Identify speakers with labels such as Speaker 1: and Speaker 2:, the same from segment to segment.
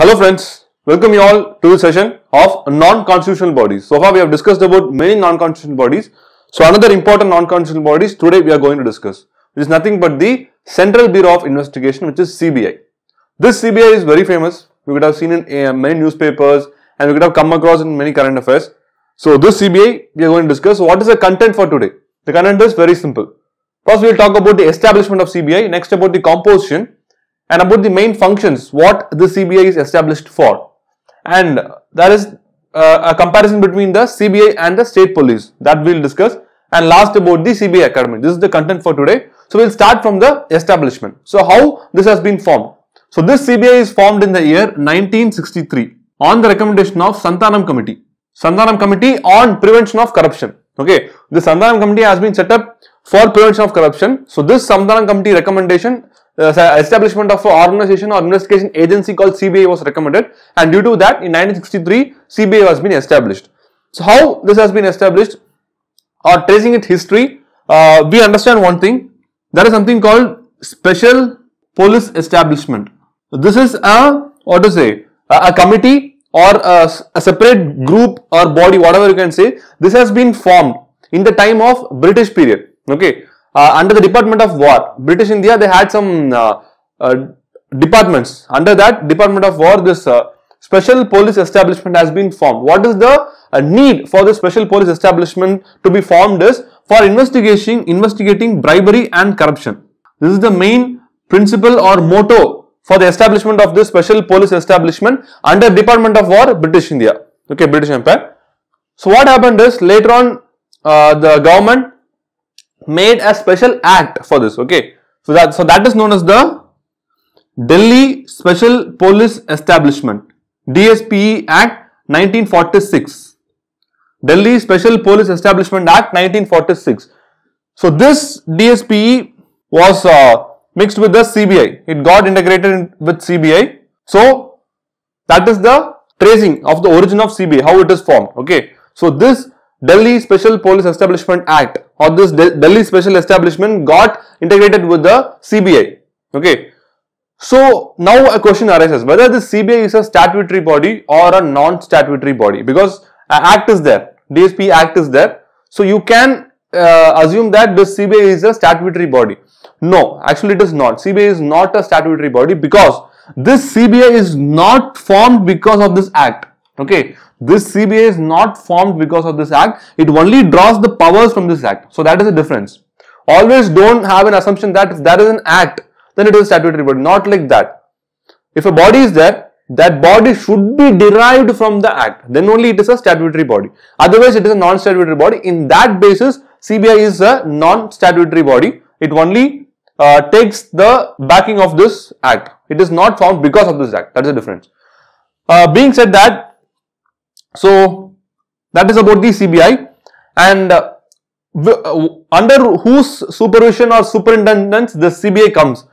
Speaker 1: Hello friends, welcome you all to the session of non-constitutional bodies. So far we have discussed about many non-constitutional bodies. So another important non-constitutional bodies today we are going to discuss which is nothing but the Central Bureau of Investigation which is CBI. This CBI is very famous. We could have seen in uh, many newspapers and we could have come across in many current affairs. So this CBI we are going to discuss. What is the content for today? The content is very simple. First we will talk about the establishment of CBI, next about the composition and about the main functions what the CBI is established for. And there is uh, a comparison between the CBI and the state police. That we will discuss. And last about the CBI academy. This is the content for today. So we will start from the establishment. So how this has been formed? So this CBI is formed in the year 1963 on the recommendation of Santhanam committee. Santhanam committee on prevention of corruption. Okay. The Santhanam committee has been set up for prevention of corruption. So this Santhanam committee recommendation uh, establishment of an organization or investigation agency called CBI was recommended and due to that in 1963 CBI has been established. So how this has been established or tracing its history uh, we understand one thing there is something called special police establishment. This is a what to say a, a committee or a, a separate group or body whatever you can say this has been formed in the time of British period okay under the Department of War. British India, they had some uh, uh, departments. Under that Department of War, this uh, special police establishment has been formed. What is the uh, need for the special police establishment to be formed is for investigation, investigating bribery and corruption. This is the main principle or motto for the establishment of this special police establishment under Department of War, British India. Okay, British Empire. So what happened is later on uh, the government made a special act for this okay? So that so that is known as the delhi special police establishment dspe act 1946 delhi special police establishment act 1946 so this dspe was uh, mixed with the cbi it got integrated with cbi so that is the tracing of the origin of cbi how it is formed okay? So this Delhi Special Police Establishment Act or this De Delhi Special Establishment got integrated with the CBI. Okay. So now a question arises whether the CBI is a statutory body or a non-statutory body because an act is there, DSP Act is there. So you can uh, assume that the CBI is a statutory body. No, actually it is not. CBI is not a statutory body because this CBI is not formed because of this act. Okay, this CBI is not formed because of this act. It only draws the powers from this act. So that is the difference. Always don't have an assumption that if there is an act, then it is a statutory body. Not like that. If a body is there, that body should be derived from the act. Then only it is a statutory body. Otherwise, it is a non-statutory body. In that basis, CBI is a non-statutory body. It only uh, takes the backing of this act. It is not formed because of this act. That is the difference. Uh, being said that, so that is about the CBI and uh, uh, under whose supervision or superintendence the CBI comes.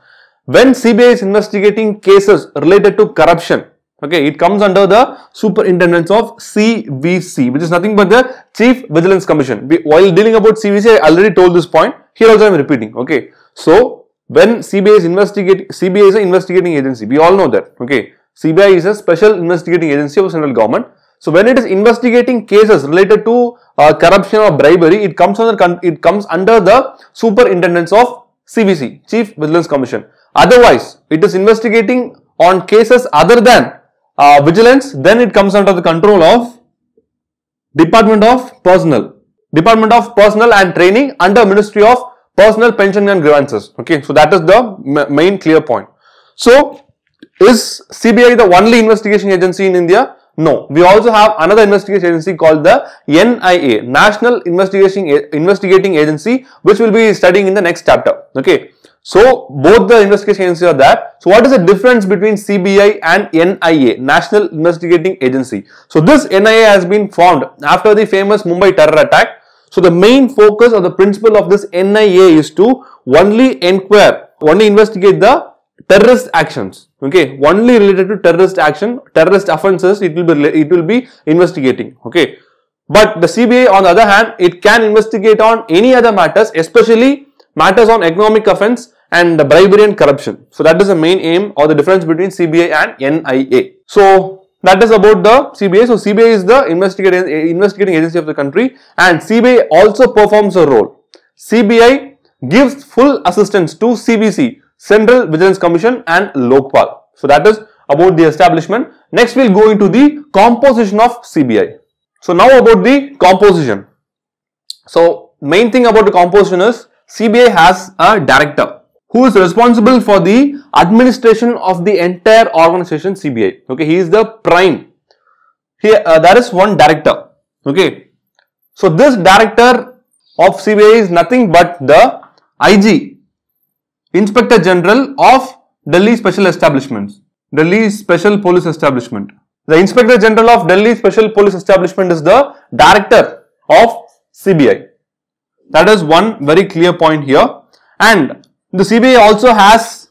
Speaker 1: When CBI is investigating cases related to corruption, okay, it comes under the superintendence of CVC, which is nothing but the Chief Vigilance Commission. While dealing about CVC, I already told this point. Here also I am repeating. Okay, so when CBI is investigating, CBI is an investigating agency. We all know that. Okay, CBI is a special investigating agency of central government so when it is investigating cases related to uh, corruption or bribery, it comes under it comes under the superintendence of CVC, Chief Vigilance Commission. Otherwise, it is investigating on cases other than uh, vigilance, then it comes under the control of Department of Personnel, Department of Personnel and Training under Ministry of Personnel, Pension and Grievances. Okay, so that is the main clear point. So, is CBI the only investigation agency in India? No, we also have another investigation agency called the NIA, National Investigation Investigating Agency, which will be studying in the next chapter. Okay. So, both the investigation agencies are there. So, what is the difference between CBI and NIA, National Investigating Agency? So, this NIA has been formed after the famous Mumbai terror attack. So, the main focus or the principle of this NIA is to only inquire, only investigate the terrorist actions. Okay? Only related to terrorist action terrorist offenses it will be it will be investigating. Okay? But the cba on the other hand it can investigate on any other matters especially matters on economic offense and the bribery and corruption. So that is the main aim or the difference between cbi and nia So that is about the CBI. So CBI is the investigating, investigating agency of the country and CBI also performs a role. CBI gives full assistance to CVC, Central Vigilance Commission and Lokpal. So that is about the establishment. Next we'll go into the composition of CBI. So now about the composition. So main thing about the composition is CBI has a director who is responsible for the administration of the entire organization CBI. Okay, he is the prime. Here uh, there is one director. Okay, so this director of CBI is nothing but the IG, Inspector General of Delhi Special Establishments, Delhi Special Police Establishment. The Inspector General of Delhi Special Police Establishment is the director of CBI. That is one very clear point here. And the CBI also has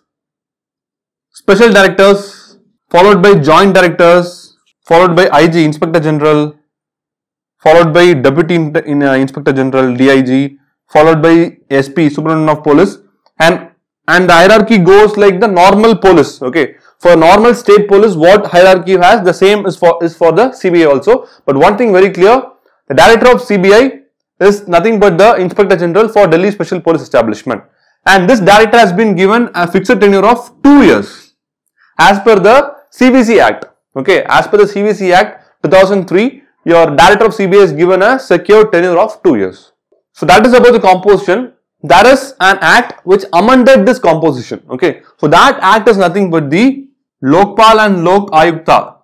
Speaker 1: special directors followed by joint directors followed by IG Inspector General followed by Deputy in, Inspector General DIG followed by SP Superintendent of Police and and the hierarchy goes like the normal police okay for normal state police what hierarchy has the same is for is for the CBI also but one thing very clear the director of CBI is nothing but the Inspector General for Delhi Special Police Establishment and this director has been given a fixed tenure of 2 years as per the CVC Act. Okay, as per the CVC Act 2003, your director of CBI is given a secure tenure of 2 years. So that is about the composition. There is an act which amended this composition. Okay, so that act is nothing but the Lokpal and Lok Ayukta.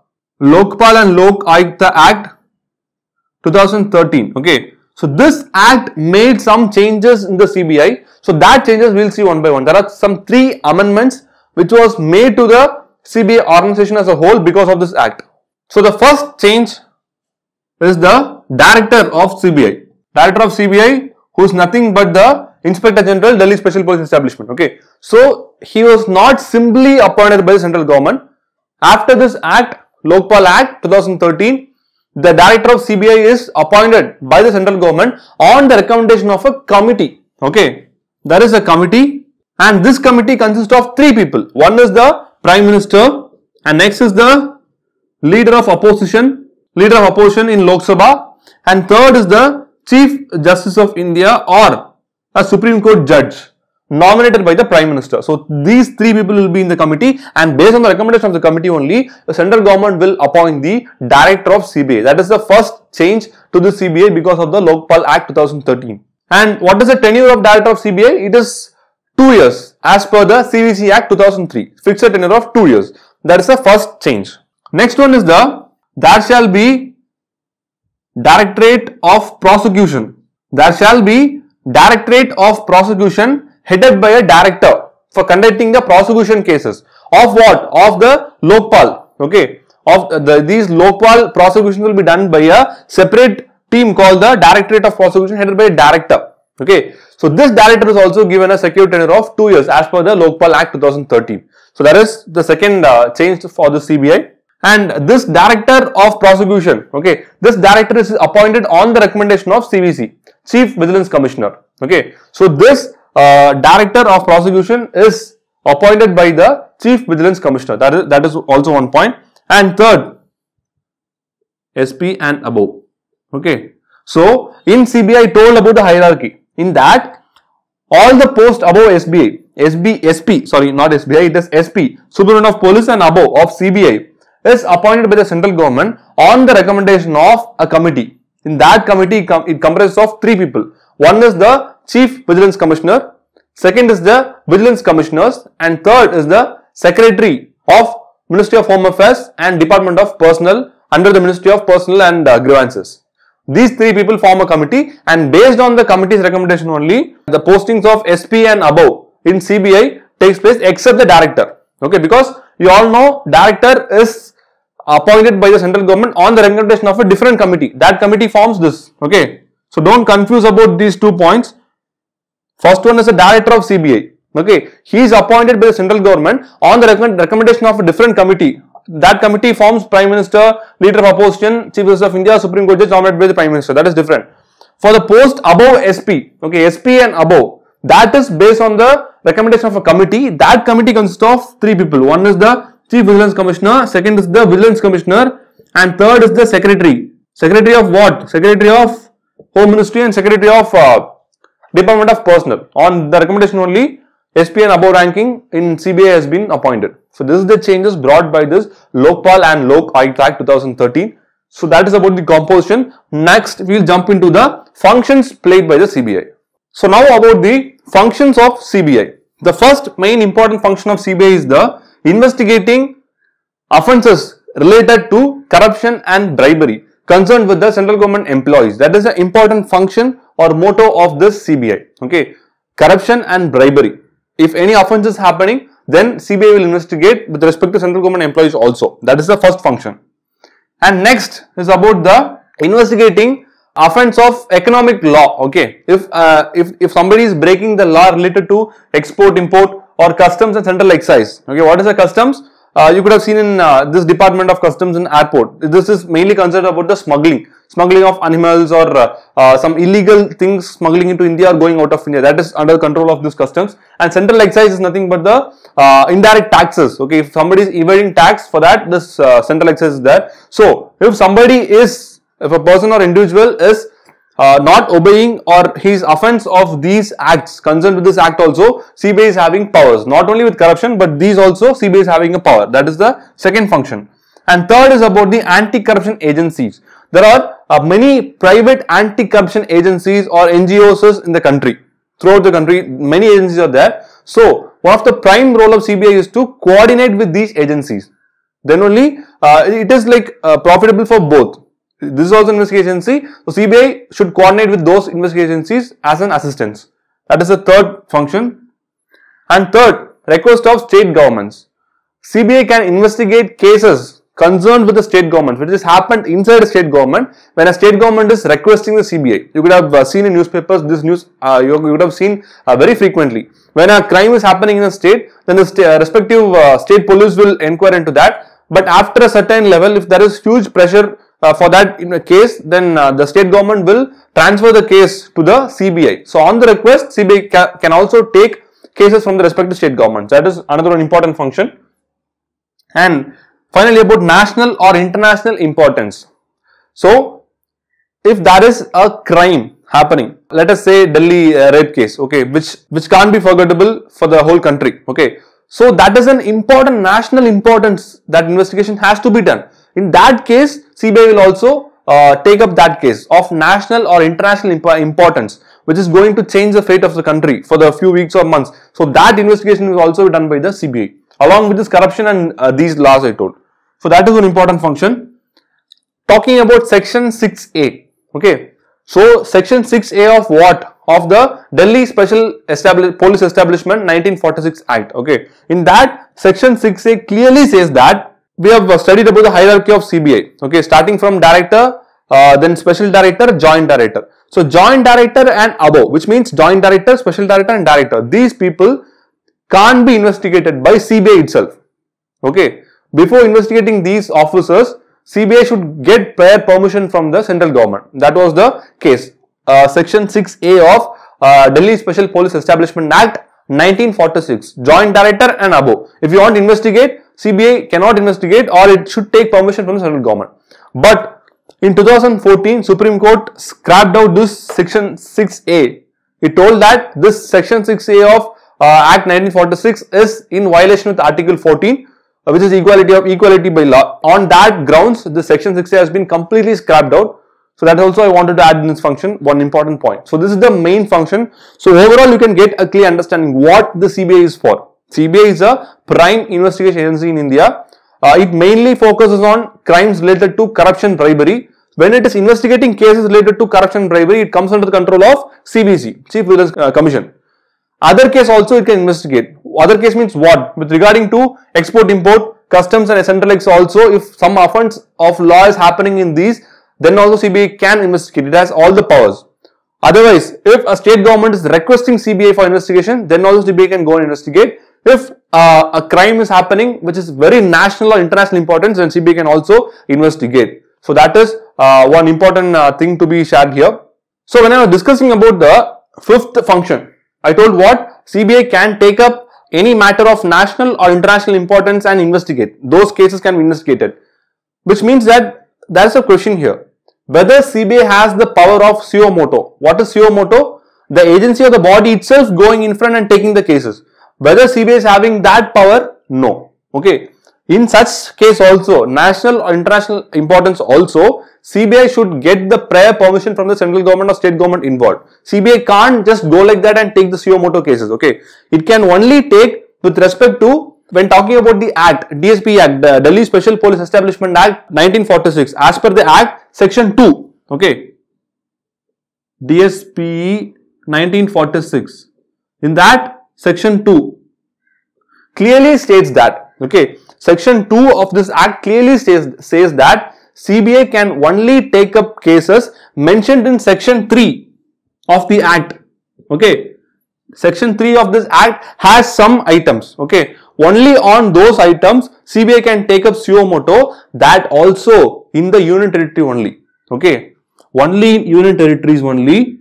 Speaker 1: Lokpal and Lok Ayukta Act 2013. Okay, so this act made some changes in the CBI. So that changes we'll see one by one. There are some three amendments which was made to the CBI organization as a whole because of this act. So the first change is the director of CBI. Director of CBI who is nothing but the Inspector General Delhi Special Police Establishment. Okay. So he was not simply appointed by the central government. After this act, Lokpal Act 2013, the director of CBI is appointed by the central government on the recommendation of a committee. Okay. There is a committee and this committee consists of three people. One is the Prime Minister and next is the leader of opposition, leader of opposition in Lok Sabha and third is the Chief Justice of India or a Supreme Court judge nominated by the Prime Minister. So these three people will be in the committee and based on the recommendation of the committee only, the central government will appoint the director of CBI. That is the first change to the CBI because of the Lokpal Act 2013. And what is the tenure of director of CBI? It is 2 years as per the CVC Act 2003. Fixed tenure of 2 years. That is the first change. Next one is the there shall be Directorate of Prosecution. There shall be Directorate of Prosecution headed by a director for conducting the prosecution cases of what? Of the Lokpal. Okay. Of the, these Lokpal prosecution will be done by a separate team called the Directorate of Prosecution headed by a director. Okay. So this director is also given a secure tenure of 2 years as per the Lokpal Act 2013. So that is the second uh, change for the CBI and this director of prosecution okay this director is appointed on the recommendation of cvc chief vigilance commissioner. Okay. So this uh, director of prosecution is appointed by the chief vigilance commissioner. That is that is also one point. and third sp and above. Okay. So in cbi told about the hierarchy. In that all the post above sbi sb sp sorry not sbi it is sp superintendent of police and above of cbi is appointed by the central government on the recommendation of a committee. In that committee, it comprises of three people. One is the Chief Vigilance Commissioner, second is the Vigilance Commissioners, and third is the Secretary of Ministry of Home Affairs and Department of Personnel under the Ministry of Personnel and uh, Grievances. These three people form a committee and based on the committee's recommendation only, the postings of SP and above in CBI takes place except the director. Okay, because you all know director is appointed by the central government on the recommendation of a different committee. That committee forms this. Okay. So don't confuse about these two points. First one is the director of CBI. Okay. He is appointed by the central government on the recommendation of a different committee. That committee forms Prime Minister, Leader of Opposition, Chief Justice of India, Supreme Court Judge nominated by the Prime Minister. That is different. For the post above SP, okay, SP and above, that is based on the recommendation of a committee. That committee consists of three people. One is the Chief Vigilance Commissioner, second is the Vigilance Commissioner, and third is the Secretary. Secretary of what? Secretary of Home Ministry and Secretary of uh, Department of Personnel. On the recommendation only, SP and above ranking in CBI has been appointed. So this is the changes brought by this Lokpal and Lok Act 2013. So that is about the composition. Next, we will jump into the functions played by the CBI. So now about the functions of CBI. The first main important function of CBI is the investigating offences related to corruption and bribery concerned with the central government employees. That is the important function or motto of this CBI. Okay, corruption and bribery. If any offence is happening, then CBI will investigate with respect to central government employees also. That is the first function. And next is about the investigating offense of economic law. Okay, if uh, if if somebody is breaking the law related to export, import, or customs and central excise. Okay, what is the customs? Uh, you could have seen in uh, this department of customs in airport. This is mainly concerned about the smuggling, smuggling of animals or uh, uh, some illegal things smuggling into India or going out of India. That is under control of this customs. And central excise is nothing but the uh, indirect taxes. Okay, if somebody is evading tax for that, this uh, central excise is there. So if somebody is, if a person or individual is uh, not obeying or his offense of these acts concerned with this act also CBI is having powers. Not only with corruption but these also CBI is having a power. That is the second function. And third is about the anti-corruption agencies. There are uh, many private anti-corruption agencies or NGOs in the country throughout the country many agencies are there. So one of the prime role of CBI is to coordinate with these agencies. Then only uh, it is like uh, profitable for both this is also an investigation agency. So CBI should coordinate with those investigation agencies as an assistance. That is the third function. And third, request of state governments. CBI can investigate cases concerned with the state government, which has happened inside a state government when a state government is requesting the CBI. You could have uh, seen in newspapers this news, uh, you, you would have seen uh, very frequently. When a crime is happening in a state, then the st respective uh, state police will inquire into that. But after a certain level, if there is huge pressure uh, for that in a case, then uh, the state government will transfer the case to the CBI. So on the request, CBI ca can also take cases from the respective state governments. That is another important function. And finally about national or international importance. So if there is a crime happening, let us say Delhi uh, rape case, okay, which, which can't be forgettable for the whole country, okay. So that is an important national importance that investigation has to be done. In that case, CBI will also uh, take up that case of national or international imp importance which is going to change the fate of the country for the few weeks or months. So that investigation is also be done by the CBI along with this corruption and uh, these laws I told. So that is an important function. Talking about section 6A. Okay. So section 6A of what? Of the Delhi Special Establish Police Establishment 1946 Act. Okay. In that section 6A clearly says that we have studied about the hierarchy of CBI. Okay, starting from director, uh, then special director, joint director. So joint director and above, which means joint director, special director and director. These people can't be investigated by CBI itself. Okay, before investigating these officers, CBI should get prior permission from the central government. That was the case. Uh, section 6A of uh, Delhi Special Police Establishment Act 1946, joint director and above. If you want to investigate, CBI cannot investigate or it should take permission from the central government. But in 2014, Supreme Court scrapped out this section 6A. It told that this section 6A of uh, Act 1946 is in violation with Article 14 uh, which is equality of equality by law. On that grounds, the section 6A has been completely scrapped out. So that also I wanted to add in this function one important point. So this is the main function. So overall you can get a clear understanding what the CBI is for. CBI is a prime investigation agency in India. Uh, it mainly focuses on crimes related to corruption bribery. When it is investigating cases related to corruption bribery, it comes under the control of CVC, Chief Vigilance uh, Commission. Other case also it can investigate. Other case means what? With regarding to export import, customs and central X also, if some offense of law is happening in these, then also CBI can investigate. It has all the powers. Otherwise, if a state government is requesting CBI for investigation, then also CBI can go and investigate. If uh, a crime is happening which is very national or international importance, then CBI can also investigate. So that is uh, one important uh, thing to be shared here. So when I was discussing about the fifth function, I told what CBI can take up any matter of national or international importance and investigate. Those cases can be investigated. Which means that there is a question here. Whether CBI has the power of suo motu. What is suo motu? The agency or the body itself going in front and taking the cases. Whether CBI is having that power? No. Okay. In such case also, national or international importance also, CBI should get the prior permission from the central government or state government involved. CBI can't just go like that and take the suo motu cases, okay. It can only take with respect to when talking about the act, DSP Act, the Delhi Special Police Establishment Act 1946, as per the act, section 2, okay. DSP 1946. In that, section 2 clearly states that, okay, section 2 of this act clearly says, says that CBI can only take up cases mentioned in section 3 of the act. Okay. Section 3 of this act has some items. Okay. Only on those items CBI can take up suo motu that also in the unit territory only. Okay. Only in union territories only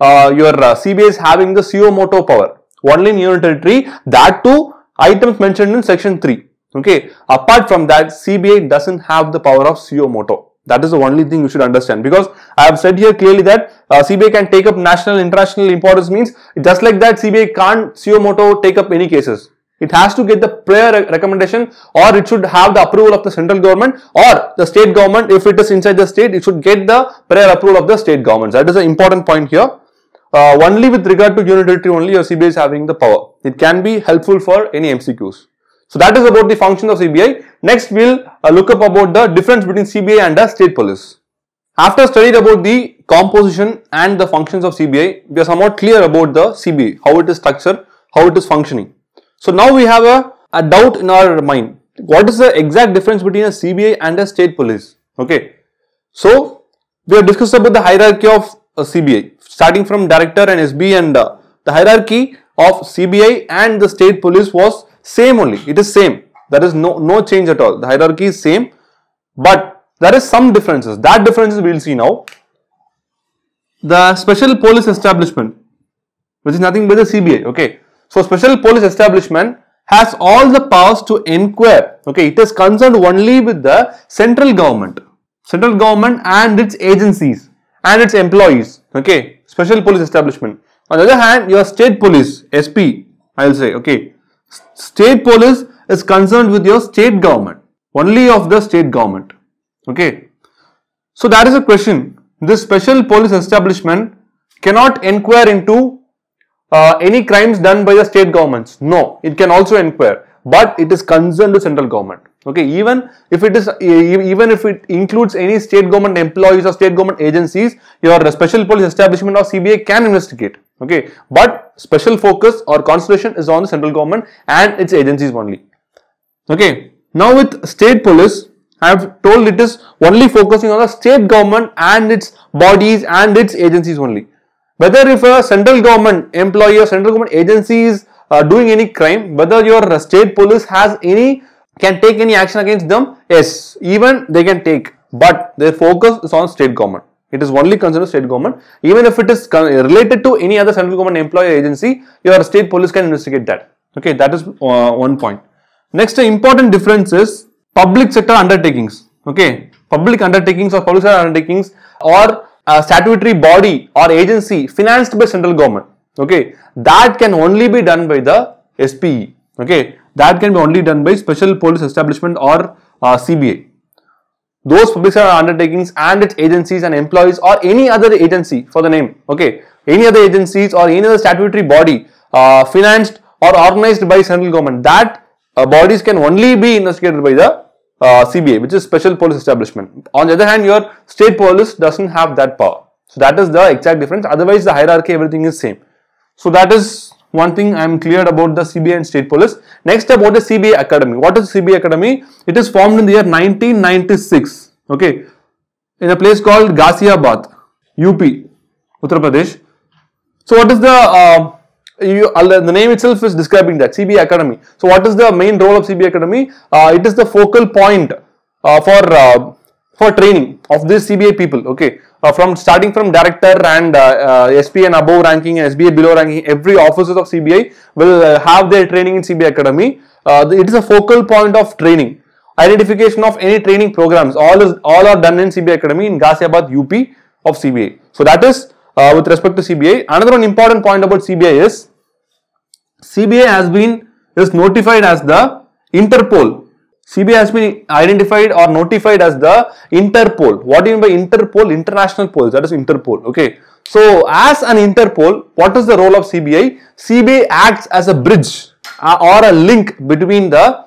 Speaker 1: uh, your uh, CBI is having the suo motu power. Only in union territory that too items mentioned in section 3. Okay. Apart from that, CBI doesn't have the power of suo motu. That is the only thing you should understand because I have said here clearly that uh, CBI can take up national international importance means just like that CBI can't suo motu take up any cases. It has to get the prior recommendation or it should have the approval of the central government or the state government if it is inside the state it should get the prior approval of the state government. That is an important point here. Uh, only with regard to territory only your CBI is having the power. It can be helpful for any MCQs. So that is about the functions of CBI. Next we'll uh, look up about the difference between CBI and the state police. After studied about the composition and the functions of CBI, we are somewhat clear about the CBI, how it is structured, how it is functioning. So now we have a, a doubt in our mind. What is the exact difference between a CBI and a state police? Okay. So we have discussed about the hierarchy of a CBI starting from director and SB and uh, the hierarchy of CBI and the state police was same only. It is same. There is no, no change at all. The hierarchy is same, but there is some differences. That differences we will see now. The special police establishment, which is nothing but the CBI. Okay. So special police establishment has all the powers to inquire. Okay. It is concerned only with the central government. Central government and its agencies and its employees. Okay. Special police establishment. On the other hand, your state police, SP, I will say, okay, state police is concerned with your state government, only of the state government. Okay. So that is a question. This special police establishment cannot inquire into uh, any crimes done by the state governments. No, it can also inquire, but it is concerned with central government. Okay, even if it is even if it includes any state government employees or state government agencies, your special police establishment or CBI can investigate. Okay, but special focus or concentration is on the central government and its agencies only. Okay, now with state police, I have told it is only focusing on the state government and its bodies and its agencies only. Whether if a central government employee or central government agency is uh, doing any crime, whether your state police has any can take any action against them, yes, even they can take, but their focus is on state government. It is only concerned state government. Even if it is related to any other central government employee agency, your state police can investigate that. Okay, that is uh, one point. Next, important difference is public sector undertakings. Okay, public undertakings or public sector undertakings or a statutory body or agency financed by central government. Okay, that can only be done by the SPE. Okay, that can be only done by special police establishment or uh, CBI those public sector undertakings and its agencies and employees or any other agency for the name. Okay? Any other agencies or any other statutory body uh, financed or organized by central government that uh, bodies can only be investigated by the uh, CBI which is special police establishment on the other hand your state police doesn't have that power so that is the exact difference otherwise the hierarchy everything is same so that is one thing I am clear about the CBI and state police. Next about the CBI Academy. What is CBI Academy? It is formed in the year 1996. Okay. In a place called Ghaziabad, UP, Uttar Pradesh. So what is the uh, you, the name itself is describing that CBI Academy. So what is the main role of CBI Academy? Uh, it is the focal point uh, for uh, for training of these CBI people. Okay, uh, from starting from director and uh, uh, SP and above ranking and SBA below ranking, every officers of CBI will uh, have their training in CBI Academy. It is a focal point of training. Identification of any training programs, all is all are done in CBI Academy in Ghaziabad, UP of CBI. So that is uh, with respect to CBI. Another one important point about CBI is CBI has been is notified as the Interpol. CBI has been identified or notified as the Interpol. What do you mean by Interpol? International Police. That is Interpol. Okay. So as an Interpol, what is the role of CBI? CBI acts as a bridge uh, or a link between the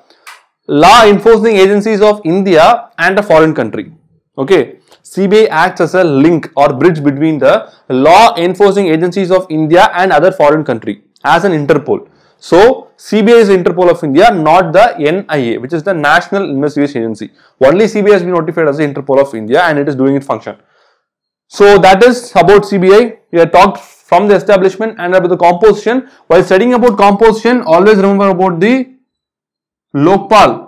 Speaker 1: law enforcing agencies of India and a foreign country. Okay. CBI acts as a link or bridge between the law enforcing agencies of India and other foreign country as an Interpol. So, CBI is Interpol of India, not the NIA, which is the National Investigation Agency. Only CBI has been notified as the Interpol of India and it is doing its function. So, that is about CBI. We have talked from the establishment and about the composition. While studying about composition, always remember about the Lokpal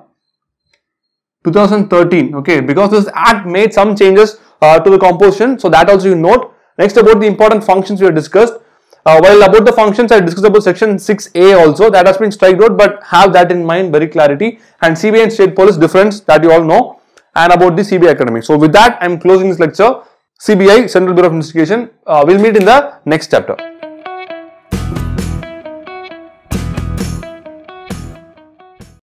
Speaker 1: 2013 okay? Because this act made some changes uh, to the composition so that also you note. Next about the important functions we have discussed. Uh, while about the functions i discussed about section 6a also. That has been striked out but have that in mind very clarity. And cbi and state police difference that you all know. And about the cbi academy. So with that i'm closing this lecture. Cbi central bureau of investigation uh, we'll meet in the next chapter